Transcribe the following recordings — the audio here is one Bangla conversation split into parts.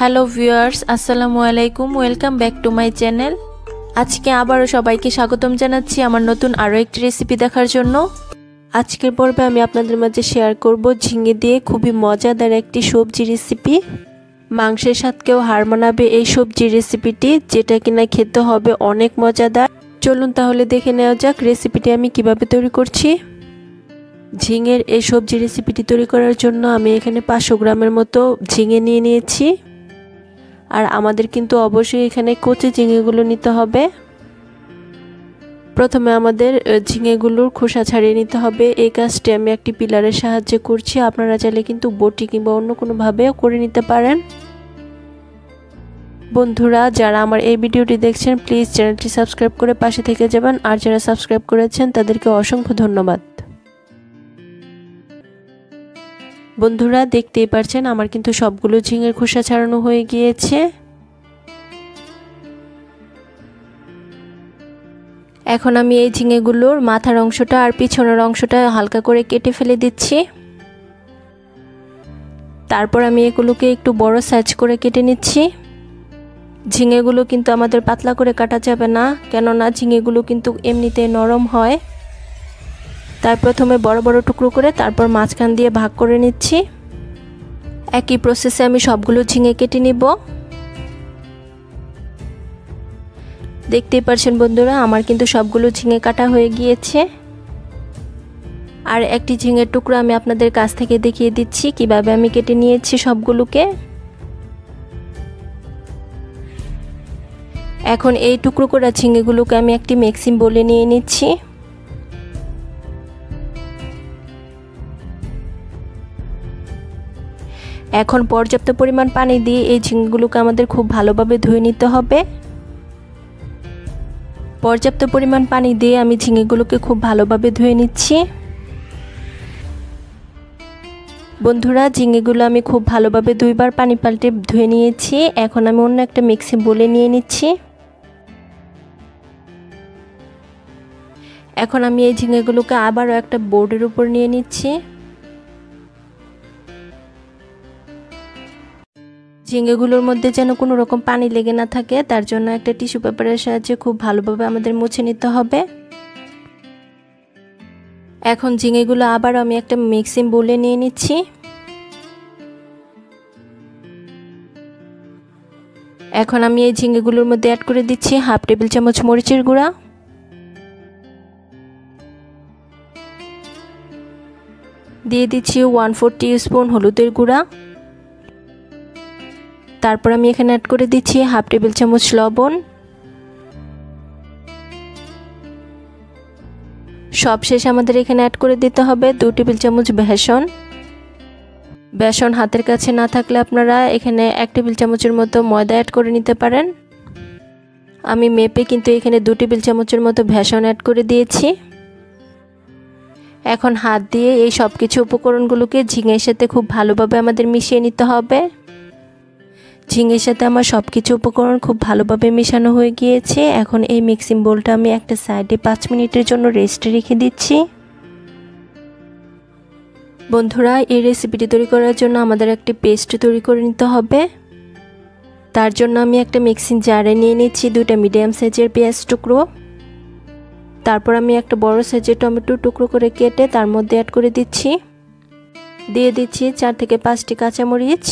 হ্যালো ভিউয়ার্স আসসালামু আলাইকুম welcome back to my channel আজকে আবারও সবাইকে স্বাগতম জানাচ্ছি আমার নতুন আরও একটি রেসিপি দেখার জন্য। আজকের পর্বে আমি আপনাদের মাঝে শেয়ার করব ঝিঙে দিয়ে খুবই মজাদার একটি সবজি রেসিপি মাংসের স্বাদকেও হার মানাবে এই সবজি রেসিপিটি যেটা কিনা খেতে হবে অনেক মজাদার। চলুন তাহলে দেখে নেওয়া যাক রেসিপিটি আমি কীভাবে তৈরি করছি। ঝিঙের এই সবজি রেসিপিটি তৈরি করার জন্য আমি এখানে পাঁচশো গ্রামের মতো ঝিঙে নিয়ে নিয়েছি। আর আমাদের কিন্তু অবশ্যই এখানে কচি ঝিঙেগুলো নিতে হবে। প্রথমে আমাদের ঝিঙেগুলোর খোসা ছাড়িয়ে নিতে হবে। এই কাজটি আমি একটি পিলারের সাহায্যে করছি। আপনারা চাইলে কিন্তু বটি কিংবা অন্য কোনোভাবেও করে নিতে পারেন। বন্ধুরা, যারা আমার এই ভিডিওটি দেখছেন, প্লিজ চ্যানেলটি সাবস্ক্রাইব করে পাশে থেকে যাবেন। আর যারা সাবস্ক্রাইব করেছেন, তাদেরকে অসংখ্য ধন্যবাদ। বন্ধুরা দেখতেই পারছেন, আমার কিন্তু সবগুলো ঝিঙের খোসা ছাড়ানো হয়ে গিয়েছে। এখন আমি এই ঝিঙেগুলোর মাথার অংশটা আর পিছনের অংশটা হালকা করে কেটে ফেলে দিচ্ছি। তারপর আমি এগুলোকে একটু বড় সাইজ করে কেটে নিচ্ছি। ঝিঙেগুলো কিন্তু আমাদের পাতলা করে কাটা যাবে না, কেননা ঝিঙেগুলো কিন্তু এমনিতে নরম হয়। তাই প্রথমে বড় বড় টুকরো করে তারপর মাঝখান দিয়ে ভাগ করে নিচ্ছি। একই প্রসেসে আমি সবগুলো ঝিঙে কেটে নিব। দেখতেই পারছেন বন্ধুরা, আমার কিন্তু সবগুলো ঝিঙে কাটা হয়ে গিয়েছে। আর একটি ঝিঙের টুকরো আমি আপনাদের কাছ থেকে দেখিয়ে দিচ্ছি, কীভাবে আমি কেটে নিয়েছি সবগুলোকে। এখন এই টুকরো করা ঝিঙেগুলোকে আমি একটি মিক্সিং বলে নিয়ে নিচ্ছি। এখন পর্যাপ্ত পরিমাণ পানি দিয়ে এই ঝিঙ্গুলোকে আমাদের খুব ভালোভাবে ধুয়ে নিতে হবে। পর্যাপ্ত পরিমাণ পানি দিয়ে আমি ঝিঙেগুলোকে খুব ভালোভাবে ধুয়ে নিচ্ছি। বন্ধুরা ঝিঙেগুলো আমি খুব ভালোভাবে দুইবার পানি পাল্টে ধুয়ে নিয়েছি। এখন আমি অন্য একটা মিক্সি বলে নিয়ে নিচ্ছি। এখন আমি এই ঝিঙেগুলোকে আবারও একটা বোর্ডের উপর নিয়ে নিচ্ছি। ঝিঙেগুলোর মধ্যে যেন কোনো রকম পানি লেগে না থাকে, তার জন্য একটা টিস্যু পেপারের সাহায্যে খুব ভালোভাবে আমাদের মুছে নিতে হবে। এখন ঝিঙেগুলো আবার আমি একটা মিক্সিং বলে নিয়ে নিচ্ছি। এখন আমি এই ঝিঙেগুলোর মধ্যে অ্যাড করে দিচ্ছি হাফ টেবিল চামচ মরিচের গুঁড়া। দিয়ে দিচ্ছি ওয়ান ফোর স্পুন হলুদের গুঁড়া। তারপর আমি এখানে অ্যাড করে দিচ্ছি হাফ টেবিল চামচ লবণ। সব শেষ আমাদের এখানে অ্যাড করে দিতে হবে দু টেবিল চামচ বেসন। বেসন হাতের কাছে না থাকলে আপনারা এখানে এক টেবিল চামচের মতো ময়দা অ্যাড করে নিতে পারেন। আমি মেপে কিন্তু এখানে দু টেবিল চামচের মতো বেসন অ্যাড করে দিয়েছি। এখন হাত দিয়ে এই সব কিছু উপকরণগুলোকে ঝিঙের সাথে খুব ভালোভাবে আমাদের মিশিয়ে নিতে হবে। ঝিঙের সাথে আমার সব কিছু উপকরণ খুব ভালোভাবে মেশানো হয়ে গিয়েছে। এখন এই মিক্সিং বোলটা আমি একটা সাইডে পাঁচ মিনিটের জন্য রেস্টে রেখে দিচ্ছি। বন্ধুরা, এই রেসিপিটি তৈরি করার জন্য আমাদের একটি পেস্ট তৈরি করে নিতে হবে। তার জন্য আমি একটা মিক্সিং জারে নিয়ে নিচ্ছি দুটা মিডিয়াম সাইজের পেঁয়াজ টুকরো। তারপর আমি একটা বড় সাইজের টমেটো টুকরো করে কেটে তার মধ্যে অ্যাড করে দিচ্ছি। দিয়ে দিচ্ছি চার থেকে পাঁচটি কাঁচামরিচ।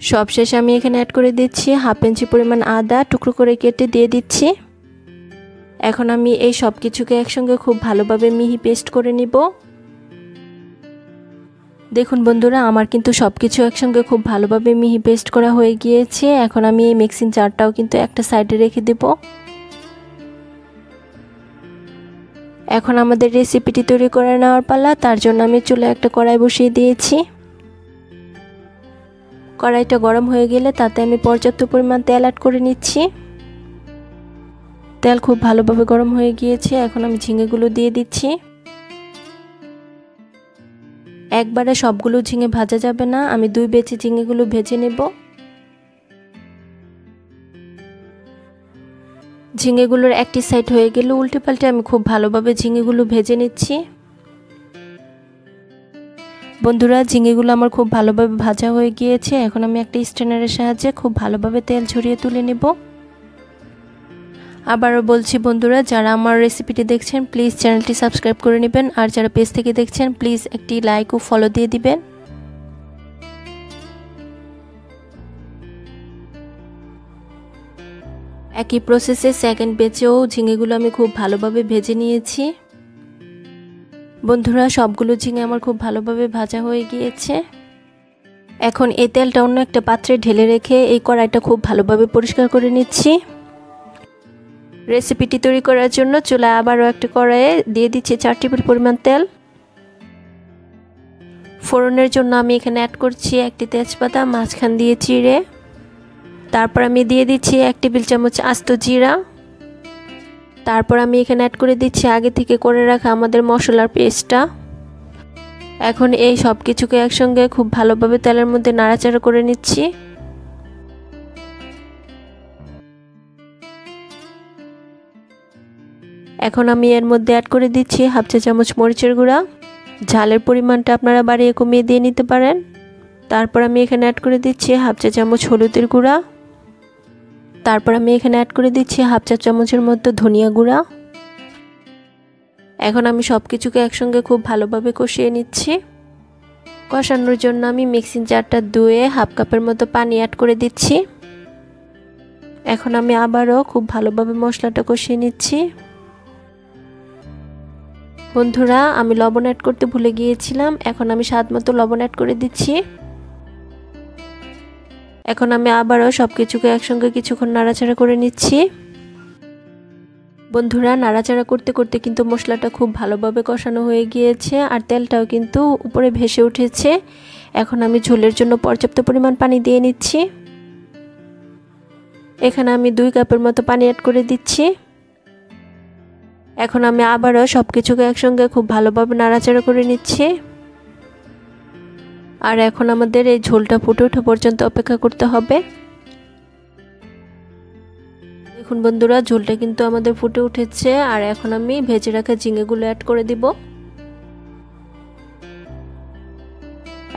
সবশেষে আমি এখানে অ্যাড করে দিচ্ছি হাফ ইঞ্চি পরিমাণ আদা, টুকরো করে কেটে দিয়ে দিচ্ছি। এখন আমি এই সব কিছুকে একসঙ্গে খুব ভালোভাবে মিহি পেস্ট করে নিব। দেখুন বন্ধুরা, আমার কিন্তু সব কিছু একসঙ্গে খুব ভালোভাবে মিহি পেস্ট করা হয়ে গিয়েছে। এখন আমি এই মিক্সিং জারটাও কিন্তু একটা সাইডে রেখে দেব। এখন আমাদের রেসিপিটি তৈরি করে নেওয়ার পালা, তার জন্য আমি চুলে একটা কড়াই বসিয়ে দিয়েছি। কড়াইটা গরম হয়ে গেলে তাতে আমি পর্যাপ্ত পরিমাণ তেল অ্যাড করে নিচ্ছি। তেল খুব ভালোভাবে গরম হয়ে গিয়েছে, এখন আমি ঝিঙেগুলো দিয়ে দিচ্ছি। একবারে সবগুলো ঝিঙে ভাজা যাবে না, আমি দুই বেচে ঝিঙেগুলো ভেজে নেব। ঝিঙেগুলোর একটি সাইড হয়ে গেলে উল্টে পাল্টে আমি খুব ভালোভাবে ঝিঙেগুলো ভেজে নিচ্ছি। বন্ধুরা, ঝিঙেগুলো আমার খুব ভালোভাবে ভাজা হয়ে গিয়েছে। এখন আমি একটা স্ট্যান্ডারের সাহায্যে খুব ভালোভাবে তেল ঝরিয়ে তুলে নেব। আবারও বলছি বন্ধুরা, যারা আমার রেসিপিটি দেখছেন, প্লিজ চ্যানেলটি সাবস্ক্রাইব করে নেবেন। আর যারা পেজ থেকে দেখছেন, প্লিজ একটি লাইক ও ফলো দিয়ে দিবেন। একই প্রসেসে সেকেন্ড বেচেও ঝিঙেগুলো আমি খুব ভালোভাবে ভেজে নিয়েছি। বন্ধুরা, সবগুলো ঝিঙে আমার খুব ভালোভাবে ভাজা হয়ে গিয়েছে। এখন এই তেলটা অন্য একটা পাত্রে ঢেলে রেখে এই কড়াইটা খুব ভালোভাবে পরিষ্কার করে নিচ্ছি। রেসিপিটি তৈরি করার জন্য চুলায় আবারও একটা কড়াইয়ে দিয়ে দিচ্ছি চার টেবিল পরিমাণ তেল। ফোড়নের জন্য আমি এখানে অ্যাড করছি একটি তেজপাতা, মাঝখান দিয়ে চিড়ে। তারপর আমি দিয়ে দিচ্ছি এক টেবিল চামচ আস্ত জিরা। তারপর আমি এখানে অ্যাড করে দিচ্ছি আগে থেকে করে রাখা আমাদের মশলার পেস্টটা এখন এই সব কিছুকে একসঙ্গে খুব ভালোভাবে তেলের মধ্যে নাড়াচাড়া করে নিচ্ছি। এখন আমি এর মধ্যে অ্যাড করে দিচ্ছি হাফ চা চামচ মরিচের গুঁড়া। ঝালের পরিমাণটা আপনারা বাড়িয়ে কমিয়ে দিয়ে নিতে পারেন। তারপর আমি এখানে অ্যাড করে দিচ্ছি হাফ চা চামচ হলুদের গুঁড়া। তারপর আমি এখানে অ্যাড করে দিচ্ছি হাফ চা চামচের মধ্যে ধনিয়া গুঁড়া। এখন আমি সব কিছুকে একসঙ্গে খুব ভালোভাবে কষিয়ে নিচ্ছি। কষানোর জন্য আমি মিক্সিং জারটা ধুয়ে হাফ কাপের মতো পানি অ্যাড করে দিচ্ছি। এখন আমি আবারও খুব ভালোভাবে মশলাটা কষিয়ে নিচ্ছি। বন্ধুরা, আমি লবণ অ্যাড করতে ভুলে গিয়েছিলাম। এখন আমি স্বাদ মতো লবণ অ্যাড করে দিচ্ছি। এখন আমি আবারও সব কিছুকে একসঙ্গে কিছুক্ষণ নাড়াচাড়া করে নিচ্ছি। বন্ধুরা, নাড়াচাড়া করতে করতে কিন্তু মশলাটা খুব ভালোভাবে কষানো হয়ে গিয়েছে আর তেলটাও কিন্তু উপরে ভেসে উঠেছে। এখন আমি ঝোলের জন্য পর্যাপ্ত পরিমাণ পানি দিয়ে নিচ্ছি। এখানে আমি দুই কাপের মতো পানি অ্যাড করে দিচ্ছি। এখন আমি আবারও সব কিছুকে একসঙ্গে খুব ভালোভাবে নাড়াচাড়া করে নিচ্ছি। আর এখন আমাদের এই ঝোলটা ফুটে ওঠা পর্যন্ত অপেক্ষা করতে হবে। দেখুন বন্ধুরা, ঝোলটা কিন্তু আমাদের ফুটে উঠেছে, আর এখন আমি ভেজে রাখা ঝিঙেগুলো অ্যাড করে দিব।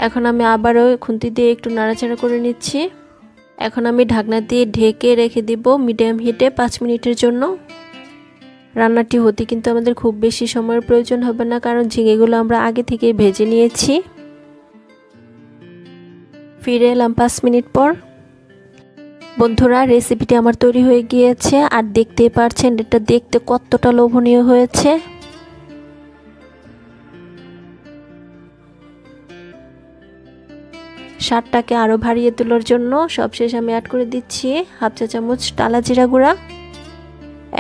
এখন আমি আবারও খুন্তি দিয়ে একটু নাড়াচাড়া করে নিচ্ছি। এখন আমি ঢাকনা দিয়ে ঢেকে রেখে দিব মিডিয়াম হিটে পাঁচ মিনিটের জন্য। রান্নাটি হতে কিন্তু আমাদের খুব বেশি সময়ের প্রয়োজন হবে না, কারণ ঝিঙেগুলো আমরা আগে থেকে ভেজে নিয়েছি। ফিরে এলাম পাঁচ মিনিট পর। বন্ধুরা রেসিপিটি আমার তৈরি হয়ে গিয়েছে আর দেখতে পারছেন, এটা দেখতে কতটা লোভনীয় হয়েছে। স্বাদটাকে আরও ভারিয়ে তোলার জন্য সবশেষ আমি অ্যাড করে দিচ্ছি হাফ চা চামচ টালা জিরা গুঁড়া।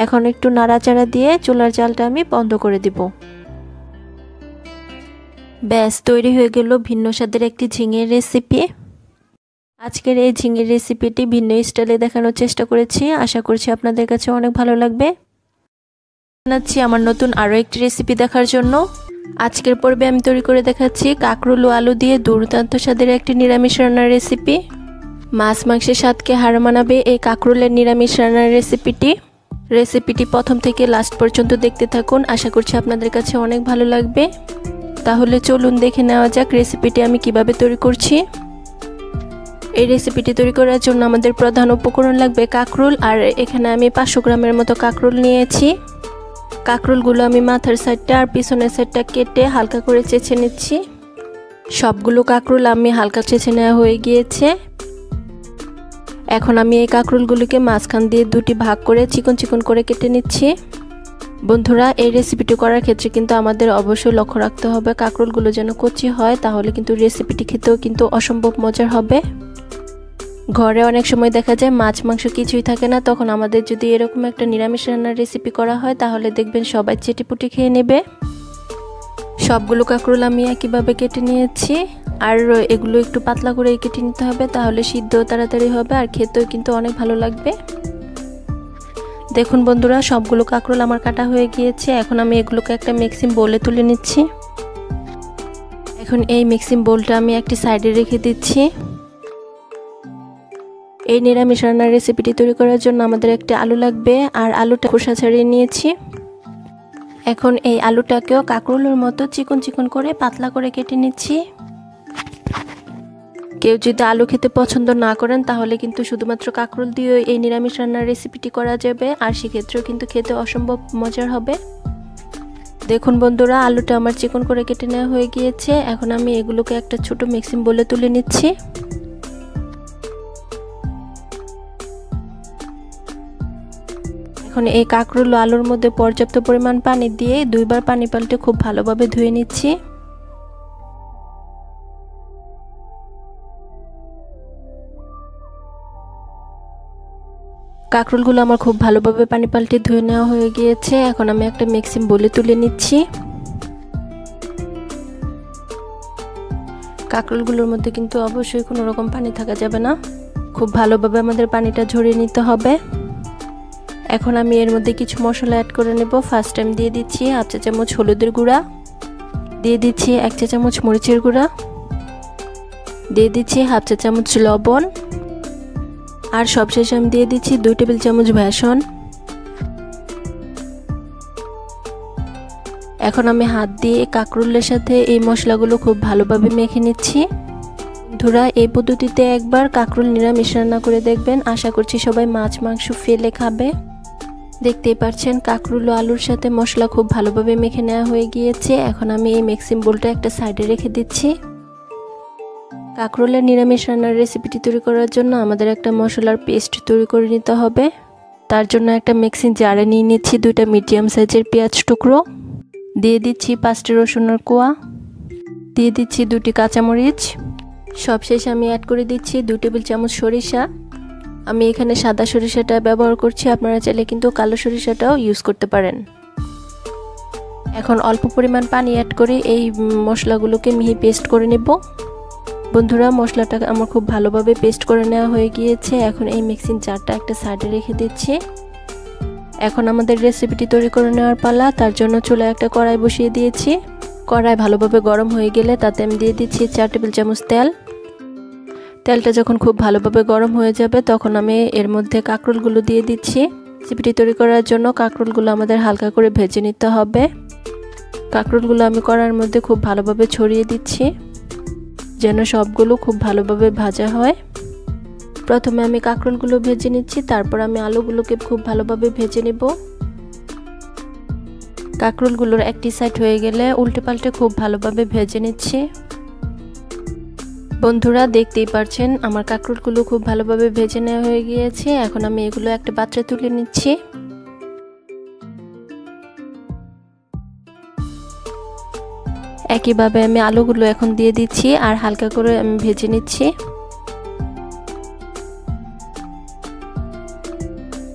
এখন একটু নাড়াচাড়া দিয়ে চুলার জালটা আমি বন্ধ করে দিব। ব্যাস, তৈরি হয়ে গেল ভিন্ন স্বাদের একটি ঝিঙের রেসিপি আজকের এই ঝিঙের রেসিপিটি ভিন্ন স্টাইলে দেখানোর চেষ্টা করেছি। আশা করছি আপনাদের কাছে অনেক ভালো লাগবে। জানাচ্ছি আমার নতুন আরও একটি রেসিপি দেখার জন্য। আজকের পর্বে আমি তৈরি করে দেখাচ্ছি কাঁকরুল আলু দিয়ে দুর্দান্ত স্বাদের একটি নিরামিষ রান্নার রেসিপি মাছ মাংসের স্বাদকে হার মানাবে এই কাঁকরুলের নিরামিষ রান্নার রেসিপিটি রেসিপিটি প্রথম থেকে লাস্ট পর্যন্ত দেখতে থাকুন। আশা করছি আপনাদের কাছে অনেক ভালো লাগবে। তাহলে চলুন দেখে নেওয়া যাক রেসিপিটি আমি কীভাবে তৈরি করছি। এই রেসিপিটি তৈরি করার জন্য আমাদের প্রধান উপকরণ লাগবে কাঁকরুল। আর এখানে আমি পাঁচশো গ্রামের মতো কাঁকরুল নিয়েছি। কাঁকরুলগুলো আমি মাথার সাইডটা আর পিছনের সাইডটা কেটে হালকা করে চেঁচে নিচ্ছি। সবগুলো কাঁকরুল আমি হালকা চেঁচে নেওয়া হয়ে গিয়েছে। এখন আমি এই কাঁকরুলগুলিকে মাঝখান দিয়ে দুটি ভাগ করে চিকন চিকন করে কেটে নিচ্ছি। বন্ধুরা, এই রেসিপিটি করার ক্ষেত্রে কিন্তু আমাদের অবশ্যই লক্ষ্য রাখতে হবে কাঁকরোলগুলো যেন কচি হয়, তাহলে কিন্তু রেসিপিটি খেতেও কিন্তু অসম্ভব মজার হবে। ঘরে অনেক সময় দেখা যায় মাছ, মাংস কিছুই থাকে না। তখন আমাদের যদি এরকম একটা নিরামিষ রান্নার রেসিপি করা হয়, তাহলে দেখবেন সবাই চেটিপুটি খেয়ে নেবে। সবগুলো কাঁকরোল আমি একইভাবে কেটে নিয়েছি। আর এগুলো একটু পাতলা করে কেটে নিতে হবে, তাহলে সিদ্ধ তাড়াতাড়ি হবে আর খেতেও কিন্তু অনেক ভালো লাগবে। দেখুন বন্ধুরা, সবগুলো কাঁকরোল আমার কাটা হয়ে গিয়েছে। এখন আমি এগুলোকে একটা মিক্সিং বোলে তুলে নিচ্ছি। এখন এই মিক্সিং বোলটা আমি একটি সাইডে রেখে দিচ্ছি। এই নিরামিষ রান্নার রেসিপিটি তৈরি করার জন্য আমাদের একটি আলু লাগবে, আর আলুটা খোসা ছাড়িয়ে নিয়েছি। এখন এই আলুটাকেও কাঁকরোলের মতো চিকন চিকন করে পাতলা করে কেটে নিচ্ছি। কেউ যদি আলু খেতে পছন্দ না করেন, তাহলে কিন্তু শুধুমাত্র কাঁকরোল দিয়ে এই নিরামিষ রান্নার রেসিপিটি করা যাবে, আর সেক্ষেত্রেও কিন্তু খেতে অসম্ভব মজার হবে। দেখুন বন্ধুরা, আলুটা আমার চিকন করে কেটে নেওয়া হয়ে গিয়েছে। এখন আমি এগুলোকে একটা ছোট মিক্সিং বলে তুলে নিচ্ছি। এখন এই কাঁকরোল আলুর মধ্যে পর্যাপ্ত পরিমাণ পানি দিয়ে দুইবার পানি পাল্টে খুব ভালোভাবে ধুয়ে নিচ্ছি। কাঁকরোলগুলো আমার খুব ভালোভাবে পানি পাল্টে ধুয়ে নেওয়া হয়ে গিয়েছে। এখন আমি একটা মিক্সিং বলে তুলে নিচ্ছি। কাঁকরোলগুলোর মধ্যে কিন্তু অবশ্যই কোনো রকম পানি থাকা যাবে না। খুব ভালোভাবে আমাদের পানিটা ঝরিয়ে নিতে হবে। এখন আমি এর মধ্যে কিছু মশলা অ্যাড করে নেব। ফার্স্ট টাইম দিয়ে দিচ্ছি হাফ চা চামচ হলুদের গুঁড়া। দিয়ে দিচ্ছি এক চা চামচ মরিচের গুঁড়া। দিয়ে দিচ্ছি হাফ চা চামচ লবণ। আর সবশেষে আমি দিয়ে দিচ্ছি দুই টেবিল চামচ বেসন। এখন আমি হাত দিয়ে কাঁকরুলের সাথে এই মশলাগুলো খুব ভালোভাবে মেখে নিচ্ছি। বন্ধুরা, এই পদ্ধতিতে একবার কাঁকরুল নিরামিষ রান্না করে দেখবেন। আশা করছি সবাই মাছ, মাংস ফেলে খাবে। দেখতেই পাচ্ছেন কাঁকরুল আলুর সাথে মশলা খুব ভালোভাবে মেখে নেওয়া হয়ে গিয়েছে। এখন আমি এই মিক্সিং বোলটা একটা সাইডে রেখে দিচ্ছি। কাঁকরোলের নিরামিষ রান্নার রেসিপিটি তৈরি করার জন্য আমাদের একটা মশলার পেস্ট তৈরি করে নিতে হবে। তার জন্য একটা মিক্সিং জারে নিয়ে নিচ্ছি দুইটা মিডিয়াম সাইজের পেঁয়াজ টুকরো। দিয়ে দিচ্ছি পাঁচটি রসুনের কোয়া। দিয়ে দিচ্ছি দুটি কাঁচামরিচ। সবশেষে আমি অ্যাড করে দিচ্ছি দু টেবিল চামচ সরিষা। আমি এখানে সাদা সরিষাটা ব্যবহার করছি, আপনারা চাইলে কিন্তু কালো সরিষাটাও ইউজ করতে পারেন। এখন অল্প পরিমাণ পানি অ্যাড করে এই মশলাগুলোকে মিহি পেস্ট করে নেব। বন্ধুরা, মশলাটা আমার খুব ভালোভাবে পেস্ট করে নেওয়া হয়ে গিয়েছে। এখন এই মিক্সিং জারটা একটা সাইডে রেখে দিচ্ছি। এখন আমাদের রেসিপিটি তৈরি করে নেওয়ার পালা, তার জন্য চুলে একটা কড়াই বসিয়ে দিয়েছি। কড়াই ভালোভাবে গরম হয়ে গেলে তাতে আমি দিয়ে দিচ্ছি চার টেবিল চামচ তেল। তেলটা যখন খুব ভালোভাবে গরম হয়ে যাবে, তখন আমি এর মধ্যে কাঁকরোলগুলো দিয়ে দিচ্ছি। রেসিপিটি তৈরি করার জন্য কাঁকরোলগুলো আমাদের হালকা করে ভেজে নিতে হবে। কাঁকরোলগুলো আমি করার মধ্যে খুব ভালোভাবে ছড়িয়ে দিচ্ছি, যেন সবগুলো খুব ভালোভাবে ভাজা হয়। প্রথমে আমি কাঁকরোলগুলো ভেজে নিচ্ছি, তারপর আমি আলুগুলোকে খুব ভালোভাবে ভেজে নেব। কাঁকরোলগুলোর একটি সাইড হয়ে গেলে উল্টে পাল্টে খুব ভালোভাবে ভেজে নিচ্ছি। বন্ধুরা, দেখতেই পারছেন, আমার কাঁকরোলগুলো খুব ভালোভাবে ভেজে নেওয়া হয়ে গিয়েছে। এখন আমি এগুলো একটা পাত্রে তুলে নিচ্ছি। একইভাবে আমি আলুগুলো এখন দিয়ে দিচ্ছি আর হালকা করে আমি ভেজে নিচ্ছি।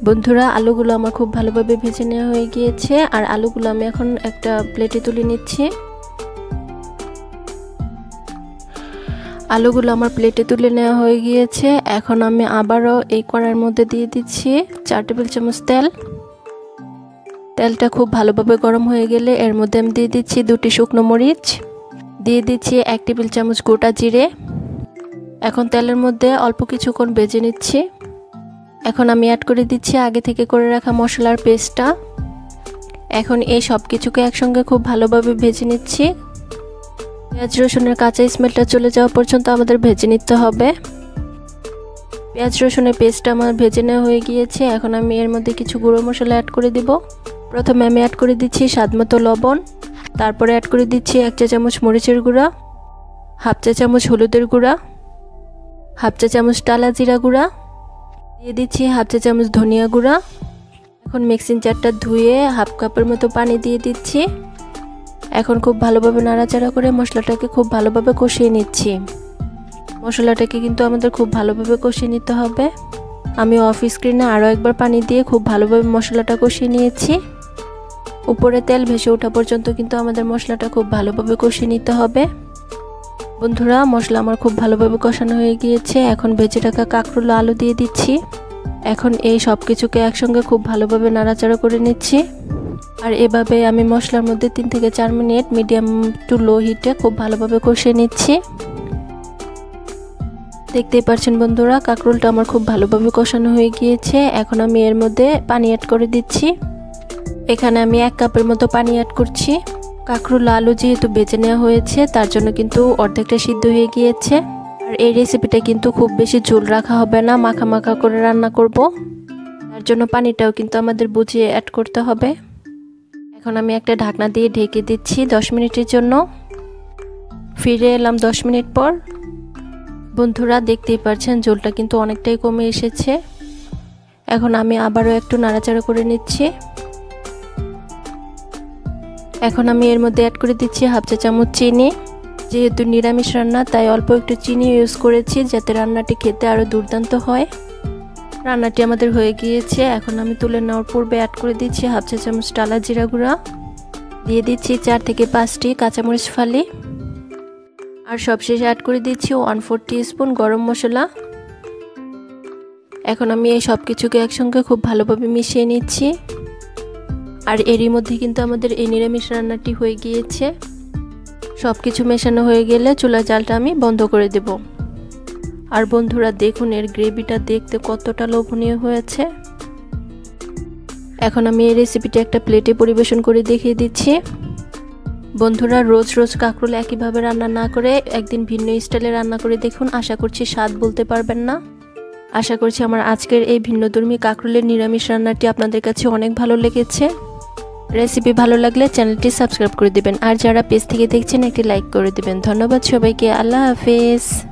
বন্ধুরা, আলুগুলো আমার খুব ভালোভাবে ভেজে নেওয়া হয়ে গিয়েছে আর আলুগুলো আমি এখন একটা প্লেটে তুলে নিচ্ছি। আলুগুলো আমার প্লেটে তুলে নেওয়া হয়ে গিয়েছে। এখন আমি আবারও এই কড়ার মধ্যে দিয়ে দিচ্ছি চার টেবিল চামচ তেল। তেলটা খুব ভালোভাবে গরম হয়ে গেলে এর মধ্যে আমি দিয়ে দিচ্ছি দুটি শুকনো মরিচ। দিয়ে দিচ্ছি এক টেবিল চামচ গোটা জিরে। এখন তেলের মধ্যে অল্প কিছুক্ষণ বেজে নিচ্ছি। এখন আমি অ্যাড করে দিচ্ছি আগে থেকে করে রাখা মশলার পেস্টটা এখন এই সব কিছুকে একসঙ্গে খুব ভালোভাবে ভেজে নিচ্ছি। পেঁয়াজ রসুনের কাঁচা স্মেলটা চলে যাওয়া পর্যন্ত আমাদের ভেজে নিতে হবে। পেঁয়াজ রসুনের পেস্টটা আমার ভেজে নেওয়া হয়ে গিয়েছে। এখন আমি এর মধ্যে কিছু গুঁড়ো মশলা অ্যাড করে দিব। প্রথমে আমি অ্যাড করে দিচ্ছি স্বাদমতো লবণ। তারপরে অ্যাড করে দিচ্ছি এক চা চামচ মরিচের গুঁড়া, হাফ চা চামচ হলুদের গুঁড়া, হাফ চা চামচ টালা জিরা গুঁড়া, দিয়ে দিচ্ছি হাফ চা চামচ ধনিয়া গুঁড়া। এখন মিক্সিং চারটা ধুয়ে হাফ কাপের মতো পানি দিয়ে দিচ্ছি। এখন খুব ভালোভাবে নাড়াচাড়া করে মশলাটাকে খুব ভালোভাবে কষিয়ে নিচ্ছি। মশলাটাকে কিন্তু আমাদের খুব ভালোভাবে কষিয়ে নিতে হবে। আমি অফ স্ক্রিনে আরও একবার পানি দিয়ে খুব ভালোভাবে মশলাটা কষিয়ে নিয়েছি। উপরে তেল ভেসে ওঠা পর্যন্ত কিন্তু আমাদের মশলাটা খুব ভালোভাবে কষিয়ে নিতে হবে। বন্ধুরা, মশলা আমার খুব ভালোভাবে কষানো হয়ে গিয়েছে। এখন ভেজে রাখা কাঁকরোল, আলু দিয়ে দিচ্ছি। এখন এই সব কিছুকে একসঙ্গে খুব ভালোভাবে নাড়াচাড়া করে নিচ্ছি। আর এভাবে আমি মশলার মধ্যে তিন থেকে চার মিনিট মিডিয়াম টু লো হিটে খুব ভালোভাবে কষিয়ে নিচ্ছি। দেখতেই পাচ্ছেন বন্ধুরা, কাঁকরোলটা আমার খুব ভালোভাবে কষানো হয়ে গিয়েছে। এখন আমি এর মধ্যে পানি অ্যাড করে দিচ্ছি। এখানে আমি এক কাপের মতো পানি অ্যাড করছি। কাঁকরোল আলু যেহেতু বেজে নেওয়া হয়েছে, তার জন্য কিন্তু অর্ধেকটা সিদ্ধ হয়ে গিয়েছে। আর এই রেসিপিটা কিন্তু খুব বেশি ঝোল রাখা হবে না, মাখা মাখা করে রান্না করব। তার জন্য পানিটাও কিন্তু আমাদের বুঝিয়ে অ্যাড করতে হবে। এখন আমি একটা ঢাকনা দিয়ে ঢেকে দিচ্ছি দশ মিনিটের জন্য। ফিরে এলাম দশ মিনিট পর। বন্ধুরা, দেখতেই পাচ্ছেন ঝোলটা কিন্তু অনেকটাই কমে এসেছে। এখন আমি আবারও একটু নাড়াচাড়া করে নিচ্ছি। এখন আমি এর মধ্যে অ্যাড করে দিচ্ছি হাফ চা চামচ চিনি। যেহেতু নিরামিষ রান্না, তাই অল্প একটু চিনি ইউজ করেছি যাতে রান্নাটি খেতে আরও দুর্দান্ত হয়। রান্নাটি আমাদের হয়ে গিয়েছে। এখন আমি তুলে নেওয়ার পূর্বে অ্যাড করে দিচ্ছি হাফ চা চামচ টালা জিরা গুঁড়া। দিয়ে দিচ্ছি চার থেকে পাঁচটি কাঁচামরিচ ফালি। আর সবশেষে অ্যাড করে দিচ্ছি ওয়ান ফোর স্পুন গরম মশলা। এখন আমি এই সব কিছুকে একসঙ্গে খুব ভালোভাবে মিশিয়ে নিচ্ছি। আর এরই মধ্যে কিন্তু আমাদের এই নিরামিষ রান্নাটি হয়ে গিয়েছে। সব কিছু মেশানো হয়ে গেলে চুলার জালটা আমি বন্ধ করে দেব। আর বন্ধুরা, দেখুন, এর গ্রেভিটা দেখতে কতটা লোভনীয় হয়েছে। এখন আমি এই রেসিপিটি একটা প্লেটে পরিবেশন করে দেখিয়ে দিচ্ছি। বন্ধুরা, রোজ রোজ কাঁকরোল একইভাবে রান্না না করে একদিন ভিন্ন স্টাইলে রান্না করে দেখুন, আশা করছি স্বাদ বলতে পারবেন না। আশা করছি আমার আজকের এই ভিন্নধর্মী কাঁকরোলের নিরামিষ রান্নাটি আপনাদের কাছে অনেক ভালো লেগেছে। রেসিপি ভালো লাগলে চ্যানেলটি সাবস্ক্রাইব করে দেবেন, আর যারা পেজ থেকে দেখছেন, একটি লাইক করে দেবেন। ধন্যবাদ সবাইকে, আল্লাহ হাফেজ।